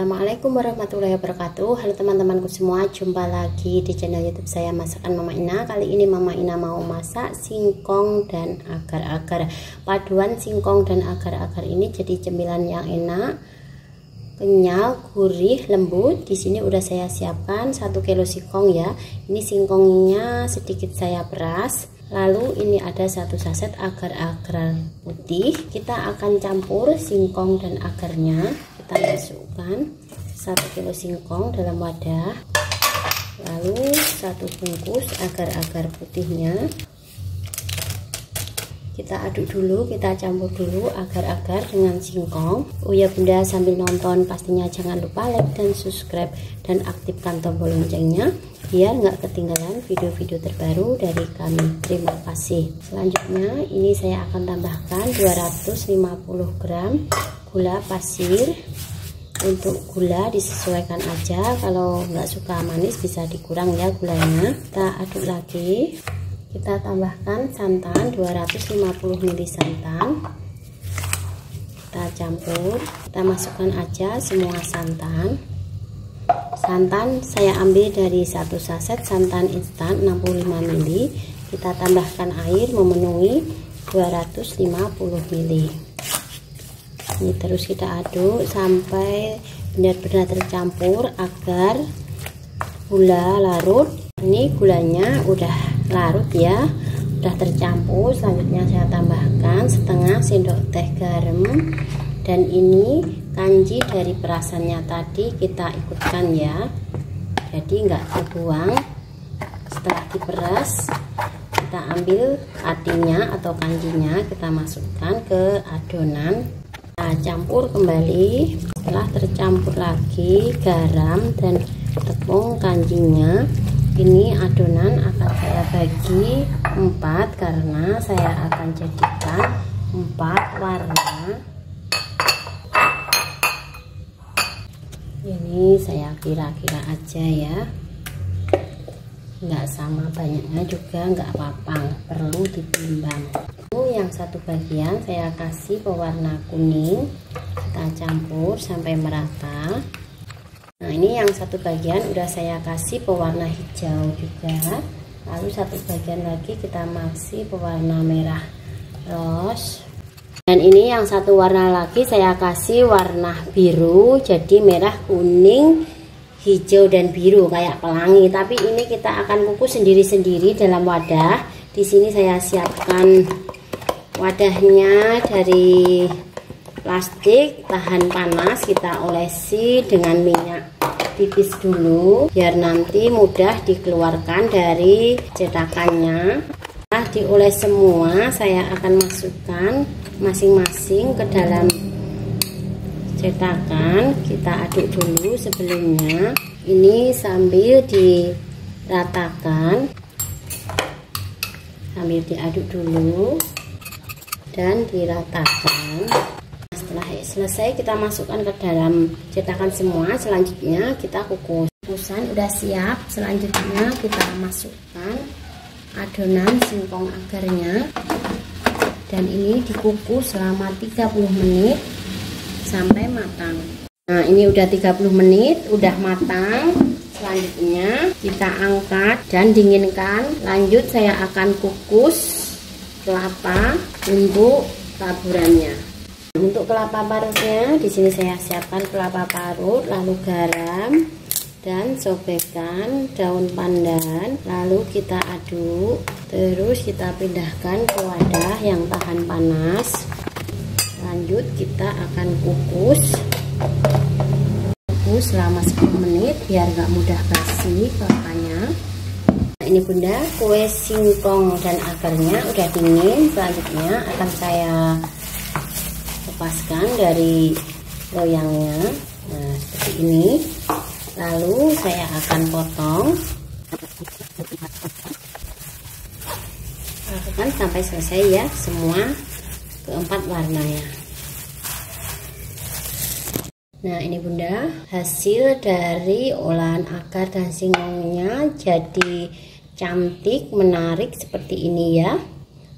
Assalamualaikum warahmatullahi wabarakatuh. Halo teman-temanku semua Jumpa lagi di channel youtube saya Masakan Mama Ina. Kali ini Mama Ina mau masak singkong dan agar-agar. Paduan singkong dan agar-agar ini Jadi cemilan yang enak Kenyal, gurih, lembut. Di sini udah saya siapkan 1 kilo singkong ya. Ini singkongnya sedikit saya peras. Lalu ini ada satu saset agar-agar putih. Kita akan campur singkong dan agarnya. Kita masukkan satu kilo singkong dalam wadah. Lalu satu bungkus agar-agar putihnya. Kita aduk dulu kita campur dulu agar-agar dengan singkong. Oh ya bunda sambil nonton pastinya jangan lupa like dan subscribe dan aktifkan tombol loncengnya biar nggak ketinggalan video-video terbaru dari kami. Terima kasih. Selanjutnya ini saya akan tambahkan 250 gram gula pasir. Untuk gula disesuaikan aja. Kalau nggak suka manis bisa dikurang ya gulanya. Kita aduk lagi. Kita tambahkan santan 250 ml santan. Kita campur. Kita masukkan aja semua santan. Santan saya ambil dari satu saset santan instan 65 ml kita tambahkan air memenuhi 250 ml ini terus kita aduk sampai benar-benar tercampur agar gula larut. Ini gulanya udah larut ya udah tercampur. Selanjutnya saya tambahkan setengah sendok teh garam. Dan ini kanji dari perasannya tadi kita ikutkan ya. Jadi enggak terbuang. Setelah diperas kita ambil hatinya atau kanjinya kita masukkan ke adonan kita campur kembali. Setelah tercampur lagi garam dan tepung kanjinya ini adonan akan saya bagi empat karena saya akan jadikan empat warna. Ini saya kira-kira aja ya. Nggak sama banyaknya juga nggak apa-apa. Perlu ditimbang satu bagian saya kasih pewarna kuning kita campur sampai merata. Nah ini yang satu bagian udah saya kasih pewarna hijau juga. Lalu satu bagian lagi kita masih pewarna merah rose Dan ini yang satu warna lagi saya kasih warna biru Jadi merah kuning hijau dan biru kayak pelangi. Tapi ini kita akan kukus sendiri-sendiri dalam wadah. Di sini saya siapkan wadahnya dari plastik tahan panas kita olesi dengan minyak tipis dulu biar nanti mudah dikeluarkan dari cetakannya. Setelah dioles semua saya akan masukkan masing-masing ke dalam cetakan. Kita aduk dulu sebelumnya. Ini sambil diratakan. Sambil diaduk dulu dan diratakan. Setelah selesai kita masukkan ke dalam cetakan semua. Selanjutnya kita kukus. Kukusan udah siap. Selanjutnya kita masukkan adonan singkong agarnya. Dan ini dikukus selama 30 menit sampai matang. Nah ini udah 30 menit udah matang. Selanjutnya kita angkat dan dinginkan. Lanjut saya akan kukus kelapa untuk taburannya. Untuk kelapa parutnya, di sini saya siapkan kelapa parut, lalu garam dan sobekan daun pandan, lalu kita aduk, terus kita pindahkan ke wadah yang tahan panas. Lanjut kita akan kukus. Kukus selama 10 menit biar nggak mudah basi kelapanya ini bunda kue singkong dan agarnya udah dingin. Selanjutnya akan saya lepaskan dari loyangnya. Nah seperti ini. Lalu saya akan potong. Lakukan sampai selesai ya semua keempat warnanya nah ini bunda. Hasil dari olahan akar dan singkongnya jadi cantik menarik seperti ini ya.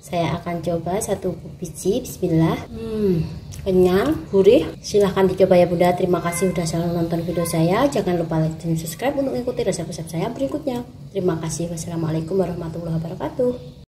Saya akan coba satu biji bismillah. Hmm, kenyang gurih. Silahkan dicoba ya bunda. Terima kasih sudah selalu nonton video saya. Jangan lupa like dan subscribe untuk mengikuti resep-resep saya berikutnya. Terima kasih. Wassalamualaikum warahmatullahi wabarakatuh